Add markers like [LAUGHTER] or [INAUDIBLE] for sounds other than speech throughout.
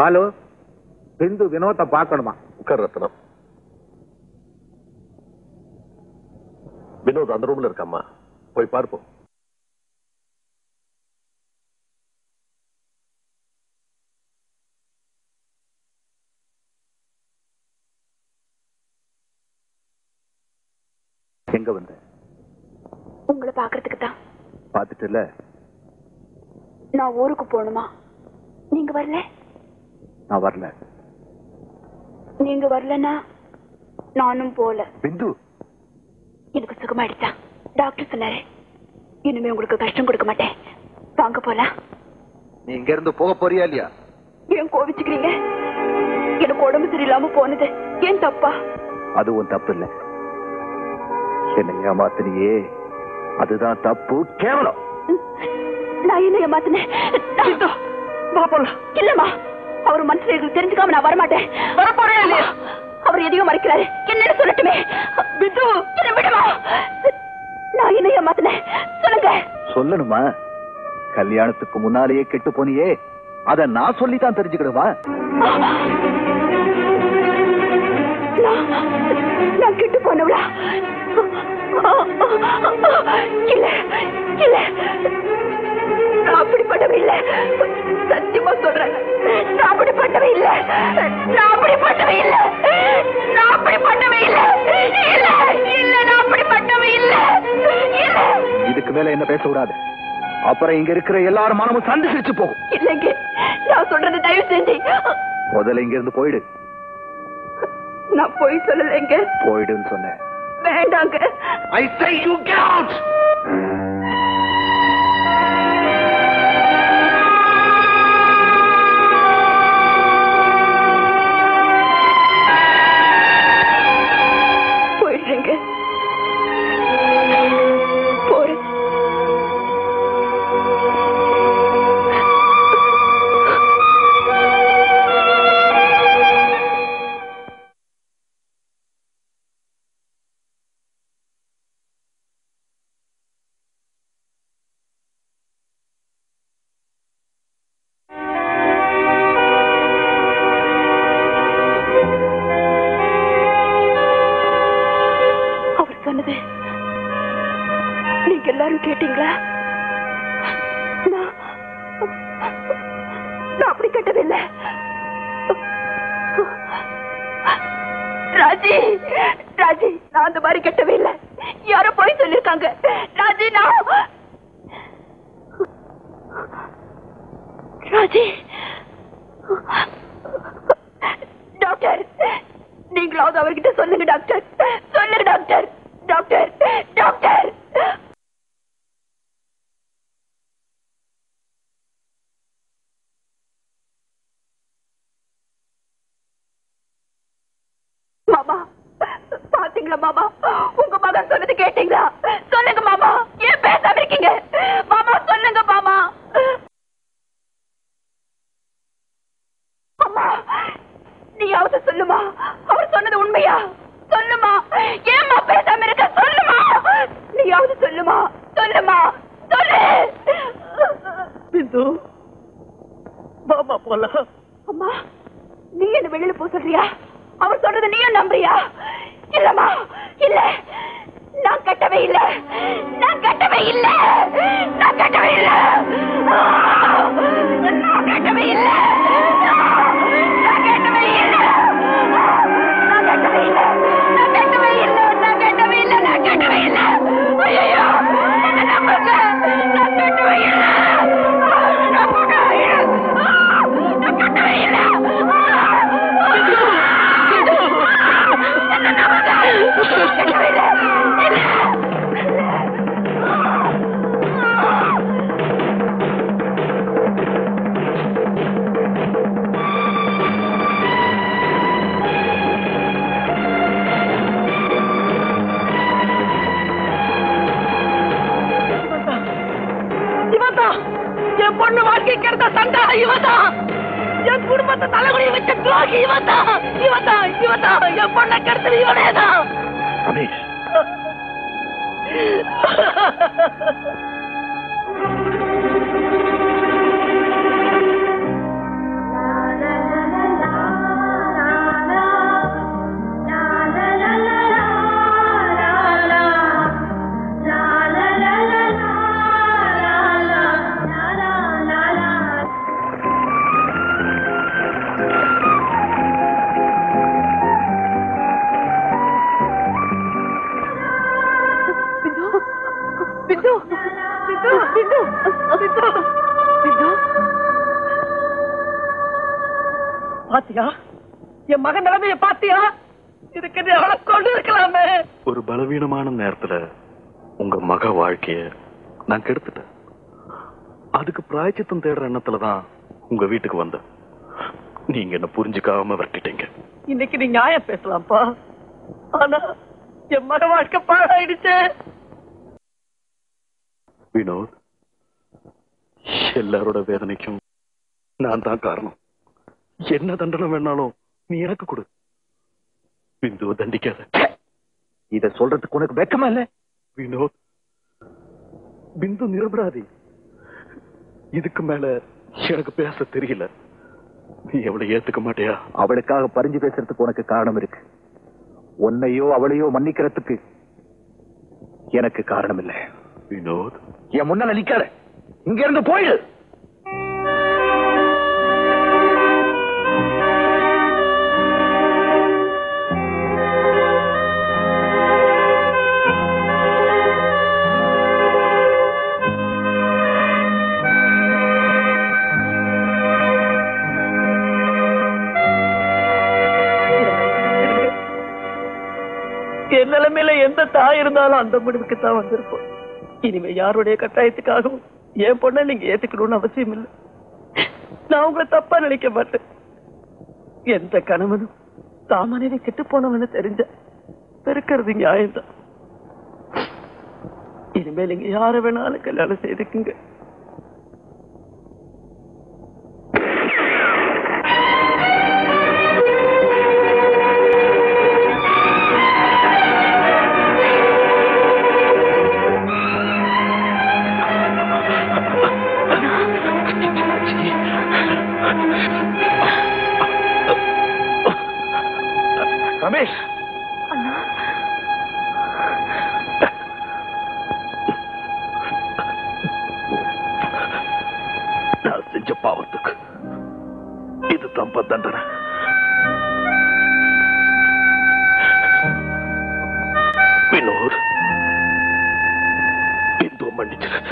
பாலு பிந்து வினோத்தை பார்க்கணுமா? உட்கார் ரத்னம் வினோத் அந்த ரூம்ல இருக்காம்மா. போய் பார்ப்போம் எங்க வந்த? உங்களை பாக்குறதுக்கு தான் பார்த்துட்டுல நான் ஊருக்கு போகணுமா? நீங்க வரல? நான் வரல. நீங்க வரலன்னா நானும் போல. பிந்து. எனக்கு சுகமாயிடுச்சா? டாக்டர் சொன்னாரு. இனிமே உங்களுக்கு கஷ்டம் கொடுக்க மாட்டேன். வாங்க போலாம். நீ இங்க இருந்து போக போறியா இல்லையா? ஏன் கோவிச்சுக்கிறீங்க? எனக்கு உடம்பு சரியில்லாம போனது ஏன் தப்பா? அது உன் தப்பு இல்ல என்னை ஏமாத்தினியே. அதுதான் தப்பு. கேவலம். நான் என்ன ஏமாத்தினேன். இல்லம்மா. அவர் மனசுல தெரிஞ்சுக்காம நான் வரமாட்டேன். அவர் எதையும் மறைக்கிறாரு. என்னன்னு சொல்லட்டுமே. பிந்து என்ன விடுமா. நான் என்ன ஏமாத்தினேன் சொல்லுங்க. சொல்லணுமா? கல்யாணத்துக்கு முன்னாலேயே கெட்டு போனியே. அத நான் சொல்லித்தான் தெரிஞ்சுக்கிடுவா? நான் கெட்டு போனவளா? இல்ல இல்ல. நான் அப்படிப்பட்டவே இல்ல. சத்தியமா சொல்றேன். நான் அப்படிப்பட்டவே இல்ல. நான் அப்படிப்பட்டவே இல்ல. நான் அப்படிப்பட்டவே இல்ல. இல்ல இல்ல நான் அப்படிப்பட்டவே இல்ல. இல்ல. இதுக்கு மேல என்ன பேசக்கூடாது அப்புறம் இங்க இருக்கிற எல்லாரும் மனமும் சந்து சிரிச்சு போகும். இல்லைங்க நான் சொல்றது தயவு செஞ்சு. முதல்ல இங்க இருந்து போயிடு. நான் போய் சொல்லலைங்க. போயிடுன்னு சொன்னேன். வேண்டாங்க. ஐ say you get out! Raji! Raji நான் அந்த மாதிரி கட்டவே இல்லை. யாரோ போய் சொல்லிருக்காங்க. ராஜி நான் ராஜி! டாக்டர் நீங்களாவது அவர்கிட்ட சொல்லுங்க டாக்டர். சொல்லுங்க டாக்டர். டாக்டர் டாக்டர் மாமா பாத்தீங்களா மாமா. உங்க மகன் சொன்னது கேட்டீங்களா? சொல்லுங்க மாமா. ஏன் பேசாம இருக்கீங்க? மாமா சொல்லுங்க மாமா. அம்மா நீயாவது சொல்லுமா. அவர் சொன்னது உண்மையா? சொல்லுமா. ஏம்மா பேசாம இருக்க? சொல்லுமா. நீயாவது சொல்லுமா. சொல்லுமா. சொல்லு. பிந்து பாபா போலாம் அம்மா நீ என்ன வெளியில போ சொல்றியா? அவர் சொல்றத நீயும் நம்புறியா? இல்லம்மா இல்ல. நான் கட்டவே இல்ல. நான் கட்டவே இல்ல. நான் கட்டவே இல்ல. நான் கட்டவே இல்லை. என் பொண்ணு வாழ்க்கைக்கு எடுத்த சண்டை இவதான் என் குடும்பத்தை தலைமுறை வச்ச துரோகி இவதான் இவதான் இவதான் என் பொண்ணை கெடுத்தது இவனேதான். [LAUGHS] பாத்தியா? என் மகன் நிலைமைய பாத்தியா? இதுக்கு அவளை கொண்டு இருக்கலாமே ஒரு பலவீனமான நேரத்துல உங்க மக வாழ்க்கைய நான் கெடுத்துட்டேன். அதுக்கு பிராய்ச்சித்தம் தேடுற எண்ணத்துல தான் உங்க வீட்டுக்கு வந்தேன். நீங்க என்ன புரிஞ்சுக்காம விரட்டிட்டீங்க. இன்னைக்கு நீ நியாயம் பேசலாம்ப்பா. ஆனா என் மக வாழ்க்கை பாழாயிடுச்சு. வினோத் எல்லாரோட வேதனைக்கும் நான் தான் காரணம். என்ன தண்டனை வேணாலும் நீ எனக்கு கொடு. பிந்துவை தண்டிக்காத. இத சொல்றதுக்கு உனக்கு வெக்கமா இல்ல? வினோத் பிந்து நிரபராதி. இதுக்கு மேல எனக்கு பேச தெரியல. நீ அவளை ஏத்துக்க மாட்டியா? அவளுக்காக பறிஞ்சு பேசுறதுக்கு உனக்கு காரணம் இருக்கு. உன்னையோ அவளையோ மன்னிக்கிறதுக்கு எனக்கு காரணம் இல்லை. வினோத் என் முன்னால நிக்காத. இங்க இருந்து போயிடு. என் நிலைமையில எந்த தாய் இருந்தாலும் அந்த முடிவுக்கு தான் வந்திருப்போம். இனிமே யாருடைய கட்டாயத்துக்காகவும் என் பொண்ணை நீங்க ஏத்துக்கணும்னு அவசியம் இல்லை. நான் உங்களை தப்பா நினைக்க மாட்டேன். எந்த கணவனும் தான் கெட்டு போனவன்னு தெரிஞ்ச பெருக்கிறது நியாயம்தான். இனிமேல் நீங்க யார வேணாலும் கல்யாணம் செய்துக்குங்க. ரமேஷ். நான் செஞ்ச பாவத்துக்கு இது தம்ப தண்டனை வினோத் பிந்து மன்னிச்சிரு.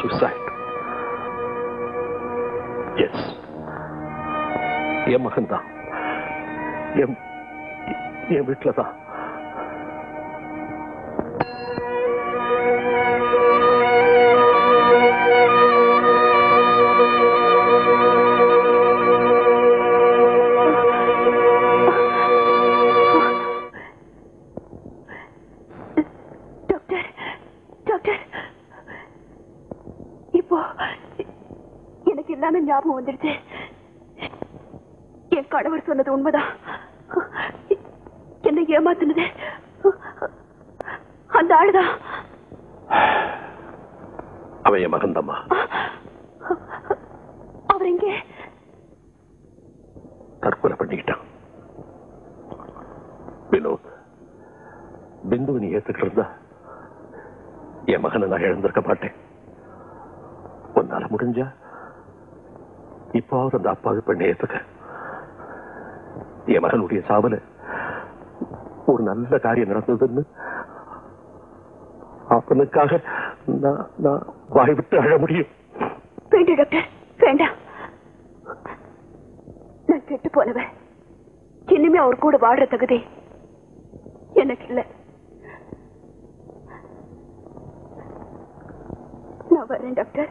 Suicide. Yes. என் மகன் தான் என் என் வீட்டில் தான் ஞாபகம் வந்துடுச்சு என் கணவர் சொன்னது உண்மைதான். என்னை ஏமாத்துனது. அந்த ஆளுதான். அவன் என் மகன் தாம்மா. அவர் எங்கே தற்கொலை பண்ணிக்கிட்டான் வினோத் பிந்துவை நீ ஏத்துக்கிட்டு இருந்தா என் மகனை நான் இழந்திருக்க மாட்டேன் உன்னால முடிஞ்சா இப்பாவது அந்த அப்பாவி பெண்ணை ஏத்துக்க என் மகனுடைய சாவல ஒரு நல்ல காரியம் நடந்ததுன்னு அவனுக்காக நான் நான் வாய் விட்டு அழ முடியும். வேண்டாம் டாக்டர் வேண்டாம். நான் கெட்டு போனவன். இனிமே அவர் கூட வாடுற தகுதி எனக்கு இல்லை நான் வரேன் டாக்டர்.